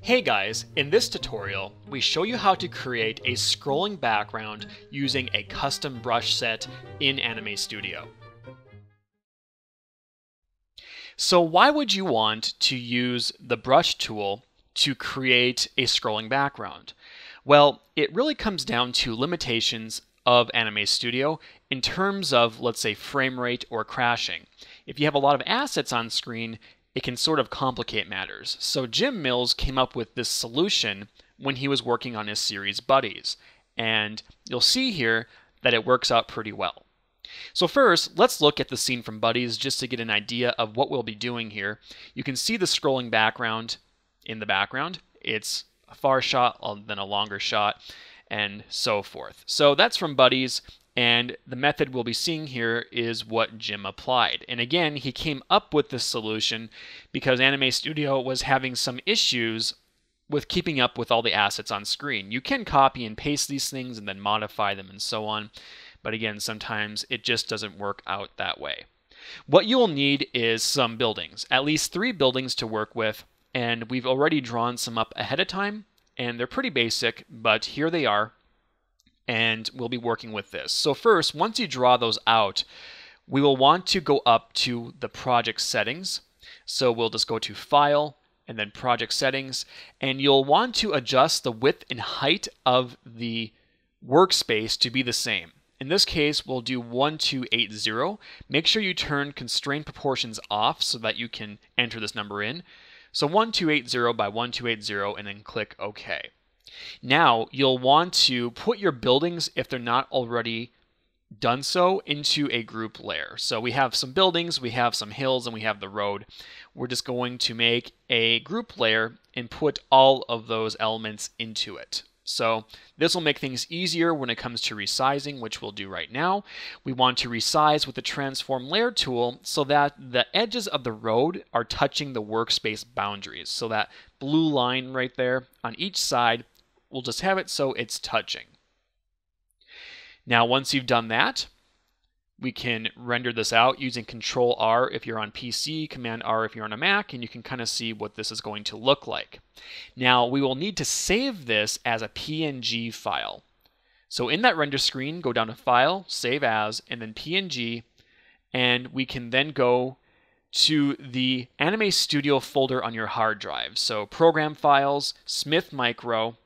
Hey guys, in this tutorial, we show you how to create a scrolling background using a custom brush set in Anime Studio. So why would you want to use the brush tool to create a scrolling background? Well, it really comes down to limitations of Anime Studio in terms of, let's say, frame rate or crashing. If you have a lot of assets on screen, it can sort of complicate matters. So Jim Mills came up with this solution when he was working on his series Buddies, and you'll see here that it works out pretty well. So first, let's look at the scene from Buddies just to get an idea of what we'll be doing here. You can see the scrolling background in the background. It's a far shot, uh, then a longer shot, and so forth. So that's from Buddies. And the method we'll be seeing here is what Jim applied. And again, he came up with this solution because Anime Studio was having some issues with keeping up with all the assets on screen. You can copy and paste these things and then modify them and so on. But again, sometimes it just doesn't work out that way. What you'll need is some buildings, at least three buildings to work with. And we've already drawn some up ahead of time. And they're pretty basic, but here they are and we'll be working with this. So first, once you draw those out, we will want to go up to the project settings. So we'll just go to File and then Project Settings, and you'll want to adjust the width and height of the workspace to be the same. In this case, we'll do 1280. Make sure you turn constraint proportions off so that you can enter this number in. So 1280 by 1280 and then click OK. Now you'll want to put your buildings, if they're not already done so, into a group layer. So we have some buildings, we have some hills, and we have the road. We're just going to make a group layer and put all of those elements into it. So this will make things easier when it comes to resizing, which we'll do right now. We want to resize with the transform layer tool so that the edges of the road are touching the workspace boundaries. So that blue line right there on each side We'll just have it so it's touching. Now, once you've done that, we can render this out using Control R if you're on PC, Command R if you're on a Mac, and you can kind of see what this is going to look like. Now, we will need to save this as a PNG file. So in that render screen, go down to File, Save As, and then PNG, and we can then go to the Anime Studio folder on your hard drive. So Program Files, Smith Micro,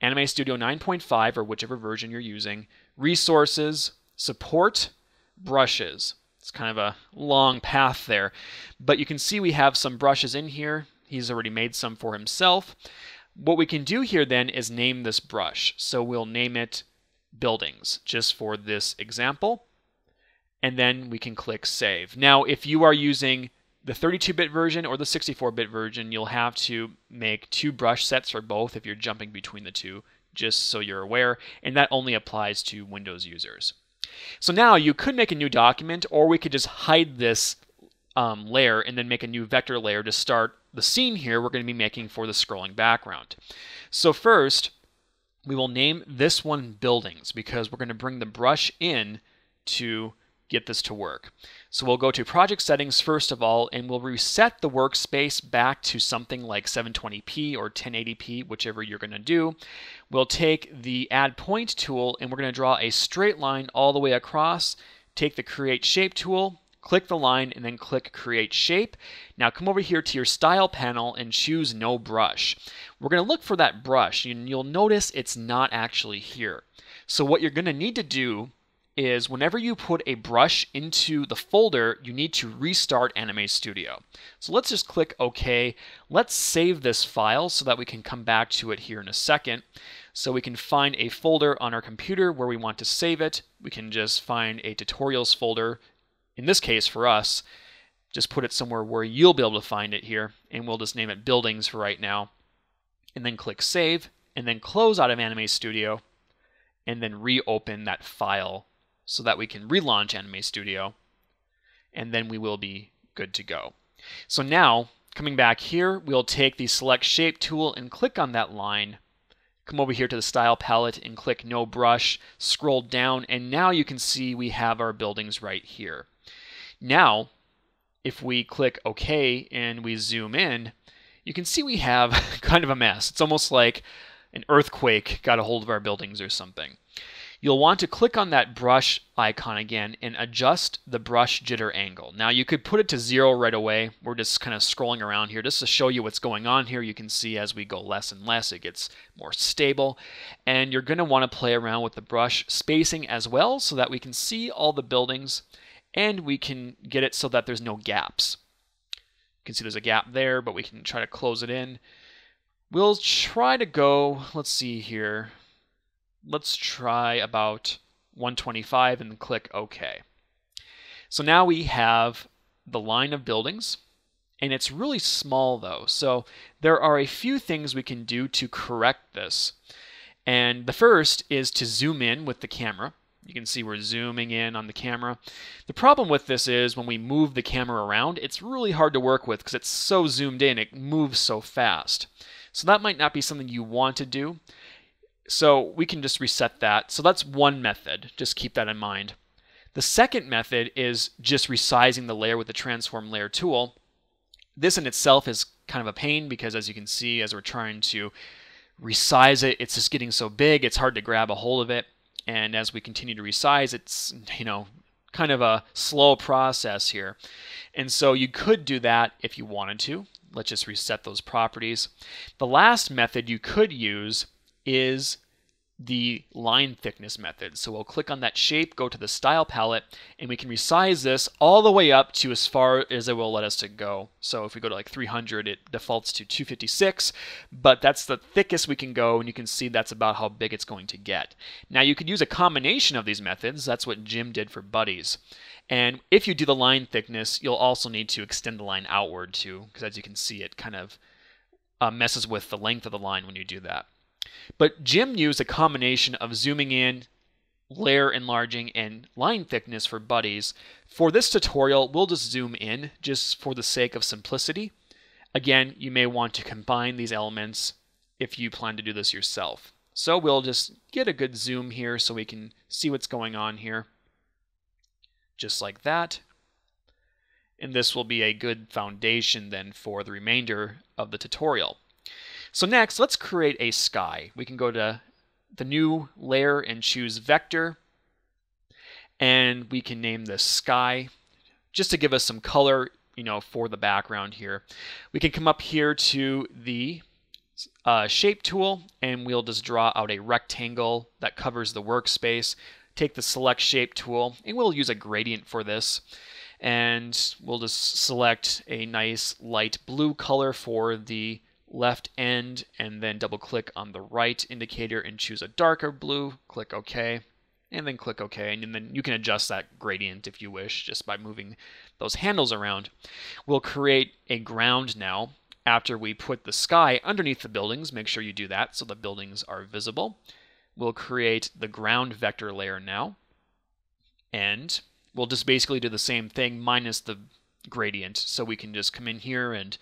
Anime Studio 9.5 or whichever version you're using, resources, support, brushes. It's kind of a long path there, but you can see we have some brushes in here. He's already made some for himself. What we can do here then is name this brush. So we'll name it buildings just for this example. And then we can click save. Now, if you are using the 32-bit version or the 64-bit version, you'll have to make two brush sets for both if you're jumping between the two, just so you're aware, and that only applies to Windows users. So now you could make a new document, or we could just hide this um, layer and then make a new vector layer to start the scene here we're going to be making for the scrolling background. So first, we will name this one buildings because we're going to bring the brush in to get this to work. So we'll go to project settings first of all, and we'll reset the workspace back to something like 720p or 1080p, whichever you're going to do. We'll take the add point tool and we're going to draw a straight line all the way across. Take the create shape tool, click the line, and then click create shape. Now come over here to your style panel and choose no brush. We're going to look for that brush and you'll notice it's not actually here. So what you're going to need to do is whenever you put a brush into the folder, you need to restart Anime Studio. So let's just click OK. Let's save this file so that we can come back to it here in a second. So we can find a folder on our computer where we want to save it. We can just find a tutorials folder. In this case, for us, just put it somewhere where you'll be able to find it here. And we'll just name it Buildings for right now. And then click Save. And then close out of Anime Studio. And then reopen that file so that we can relaunch Anime Studio and then we will be good to go. So now, coming back here, we'll take the select shape tool and click on that line, come over here to the style palette and click no brush, scroll down, and now you can see we have our buildings right here. Now, if we click OK and we zoom in, you can see we have kind of a mess. It's almost like an earthquake got a hold of our buildings or something. You'll want to click on that brush icon again and adjust the brush jitter angle. Now you could put it to zero right away. We're just kind of scrolling around here just to show you what's going on here. You can see as we go less and less, it gets more stable. And you're going to want to play around with the brush spacing as well so that we can see all the buildings and we can get it so that there's no gaps. You can see there's a gap there, but we can try to close it in. We'll try to go, let's see here, let's try about 125 and click OK. So now we have the line of buildings, and it's really small though. So there are a few things we can do to correct this. And the first is to zoom in with the camera. You can see we're zooming in on the camera. The problem with this is when we move the camera around, it's really hard to work with because it's so zoomed in, it moves so fast. So that might not be something you want to do. So we can just reset that. So that's one method. Just keep that in mind. The second method is just resizing the layer with the transform layer tool. This in itself is kind of a pain because as you can see, as we're trying to resize it, it's just getting so big, it's hard to grab a hold of it. And as we continue to resize, it's, you know, kind of a slow process here. And so you could do that if you wanted to. Let's just reset those properties. The last method you could use is the line thickness method. So we'll click on that shape, go to the style palette, and we can resize this all the way up to as far as it will let us to go. So if we go to like 300, it defaults to 256, but that's the thickest we can go, and you can see that's about how big it's going to get. Now you could use a combination of these methods. That's what Jim did for buddies. And if you do the line thickness, you'll also need to extend the line outward too, because as you can see, it kind of uh, messes with the length of the line when you do that. But Jim used a combination of zooming in, layer enlarging, and line thickness for buddies. For this tutorial, we'll just zoom in just for the sake of simplicity. Again, you may want to combine these elements if you plan to do this yourself. So we'll just get a good zoom here so we can see what's going on here. Just like that. And this will be a good foundation then for the remainder of the tutorial. So next, let's create a sky. We can go to the new layer and choose vector. And we can name this sky just to give us some color, you know, for the background here. We can come up here to the uh, shape tool and we'll just draw out a rectangle that covers the workspace. Take the select shape tool and we'll use a gradient for this and we'll just select a nice light blue color for the left end and then double click on the right indicator and choose a darker blue, click OK, and then click OK. And then you can adjust that gradient if you wish just by moving those handles around. We'll create a ground now after we put the sky underneath the buildings. Make sure you do that so the buildings are visible. We'll create the ground vector layer now. And we'll just basically do the same thing minus the gradient. So we can just come in here and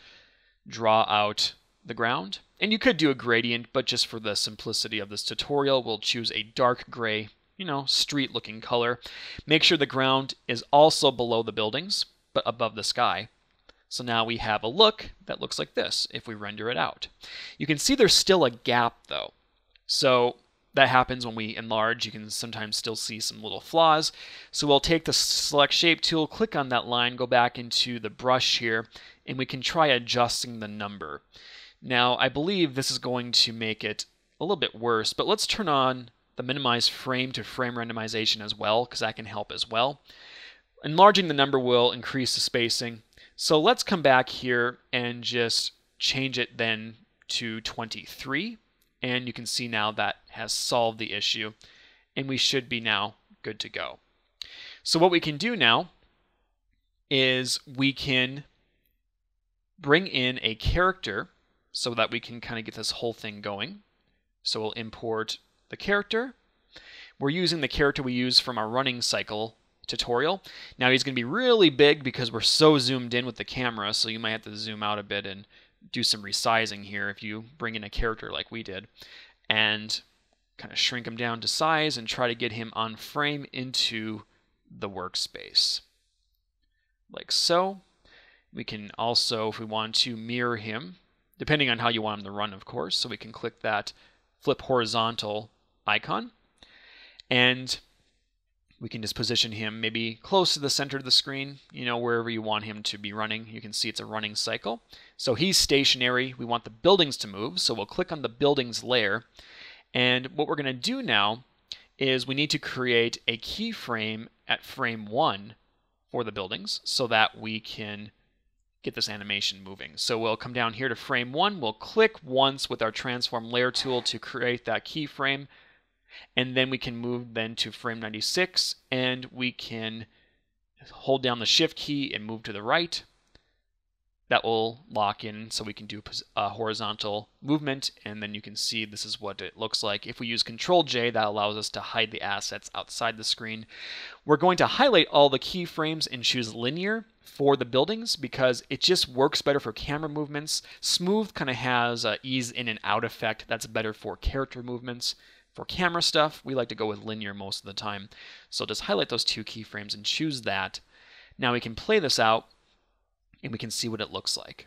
draw out the ground. And you could do a gradient, but just for the simplicity of this tutorial, we'll choose a dark gray, you know, street looking color. Make sure the ground is also below the buildings, but above the sky. So now we have a look that looks like this if we render it out. You can see there's still a gap though. So that happens when we enlarge. You can sometimes still see some little flaws. So we'll take the select shape tool, click on that line, go back into the brush here, and we can try adjusting the number. Now, I believe this is going to make it a little bit worse, but let's turn on the minimize frame to frame randomization as well, because that can help as well. Enlarging the number will increase the spacing. So let's come back here and just change it then to 23. And you can see now that has solved the issue. And we should be now good to go. So what we can do now is we can bring in a character so that we can kind of get this whole thing going. So we'll import the character. We're using the character we use from our running cycle tutorial. Now he's going to be really big because we're so zoomed in with the camera, so you might have to zoom out a bit and do some resizing here if you bring in a character like we did. and kind of shrink him down to size and try to get him on frame into the workspace. Like so. We can also, if we want to mirror him, depending on how you want him to run, of course, so we can click that flip horizontal icon. And we can just position him maybe close to the center of the screen, you know, wherever you want him to be running. You can see it's a running cycle. So he's stationary. We want the buildings to move, so we'll click on the buildings layer. And what we're going to do now is we need to create a keyframe at frame 1 for the buildings so that we can get this animation moving. So we'll come down here to frame 1. We'll click once with our transform layer tool to create that keyframe and then we can move then to frame 96 and we can hold down the shift key and move to the right that will lock in so we can do a uh, horizontal movement and then you can see this is what it looks like. If we use Control J that allows us to hide the assets outside the screen. We're going to highlight all the keyframes and choose linear for the buildings because it just works better for camera movements. Smooth kind of has a ease in and out effect that's better for character movements. For camera stuff, we like to go with linear most of the time. So just highlight those two keyframes and choose that. Now we can play this out and we can see what it looks like.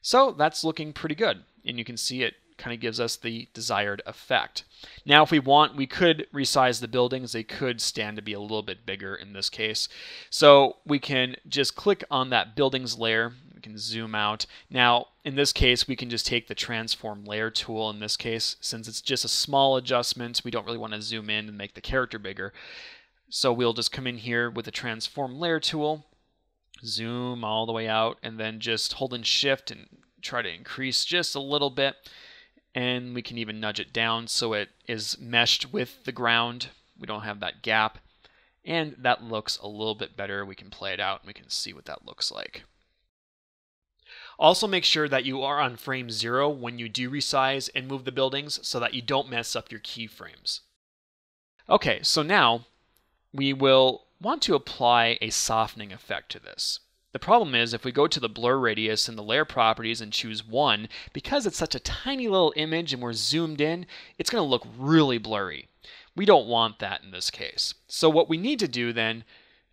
So that's looking pretty good. And you can see it kind of gives us the desired effect. Now, if we want, we could resize the buildings. They could stand to be a little bit bigger in this case. So we can just click on that buildings layer We can zoom out. Now, in this case, we can just take the transform layer tool in this case. Since it's just a small adjustment, we don't really want to zoom in and make the character bigger. So we'll just come in here with the transform layer tool, zoom all the way out, and then just hold in shift and try to increase just a little bit. And we can even nudge it down so it is meshed with the ground. We don't have that gap. And that looks a little bit better. We can play it out and we can see what that looks like. Also make sure that you are on frame 0 when you do resize and move the buildings so that you don't mess up your keyframes. Okay, so now we will want to apply a softening effect to this. The problem is if we go to the blur radius in the layer properties and choose 1, because it's such a tiny little image and we're zoomed in, it's going to look really blurry. We don't want that in this case. So what we need to do then,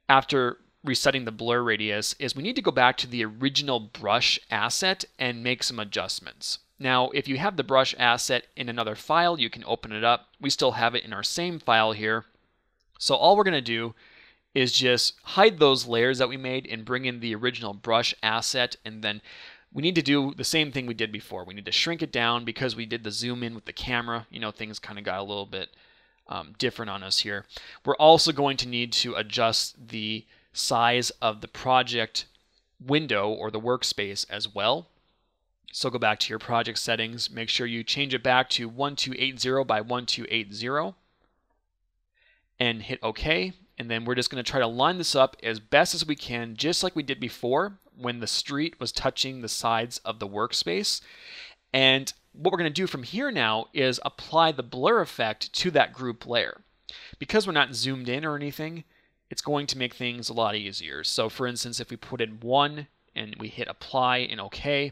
after resetting the blur radius is we need to go back to the original brush asset and make some adjustments. Now, if you have the brush asset in another file, you can open it up. We still have it in our same file here. So all we're going to do is just hide those layers that we made and bring in the original brush asset and then we need to do the same thing we did before. We need to shrink it down because we did the zoom in with the camera. You know, things kind of got a little bit um, different on us here. We're also going to need to adjust the size of the project window or the workspace as well. So go back to your project settings, make sure you change it back to 1280 by 1280 and hit OK. And then we're just going to try to line this up as best as we can, just like we did before when the street was touching the sides of the workspace. And what we're going to do from here now is apply the blur effect to that group layer. Because we're not zoomed in or anything, it's going to make things a lot easier. So for instance, if we put in one and we hit apply and OK,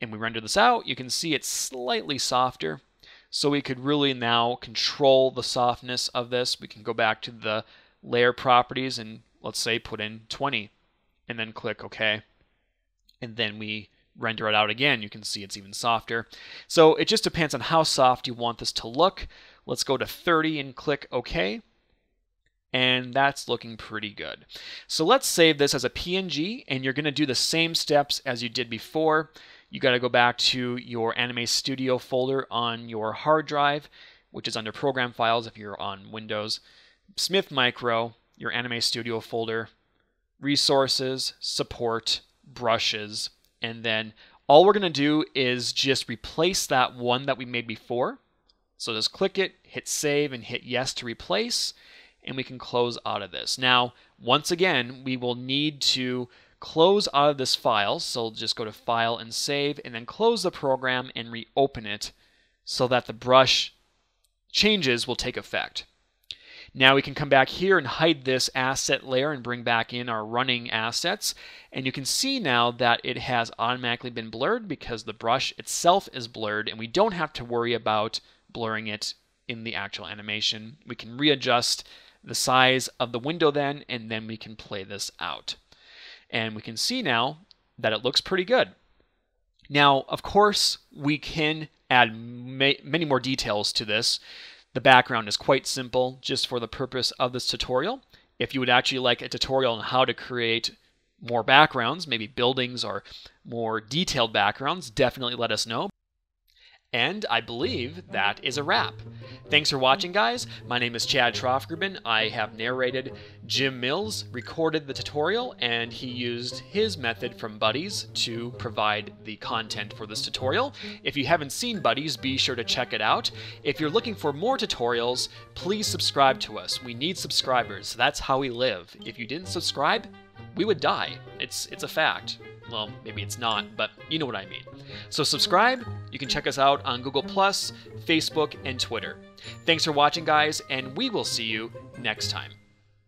and we render this out, you can see it's slightly softer. So we could really now control the softness of this. We can go back to the layer properties and let's say put in 20 and then click OK. And then we render it out again. You can see it's even softer. So it just depends on how soft you want this to look. Let's go to 30 and click OK and that's looking pretty good. So let's save this as a PNG, and you're going to do the same steps as you did before. You got to go back to your Anime Studio folder on your hard drive, which is under Program Files if you're on Windows. Smith Micro, your Anime Studio folder, Resources, Support, Brushes, and then all we're going to do is just replace that one that we made before. So just click it, hit Save, and hit Yes to replace and we can close out of this. Now, once again, we will need to close out of this file. So just go to File and Save, and then close the program and reopen it so that the brush changes will take effect. Now we can come back here and hide this asset layer and bring back in our running assets. And you can see now that it has automatically been blurred because the brush itself is blurred and we don't have to worry about blurring it in the actual animation. We can readjust the size of the window then and then we can play this out. And we can see now that it looks pretty good. Now, of course, we can add ma many more details to this. The background is quite simple just for the purpose of this tutorial. If you would actually like a tutorial on how to create more backgrounds, maybe buildings or more detailed backgrounds, definitely let us know. And I believe that is a wrap. Thanks for watching, guys. My name is Chad Troftgruben. I have narrated Jim Mills, recorded the tutorial, and he used his method from Buddies to provide the content for this tutorial. If you haven't seen Buddies, be sure to check it out. If you're looking for more tutorials, please subscribe to us. We need subscribers. That's how we live. If you didn't subscribe, we would die. It's it's a fact. Well, maybe it's not, but you know what I mean. So subscribe. You can check us out on Google Plus, Facebook, and Twitter. Thanks for watching, guys, and we will see you next time.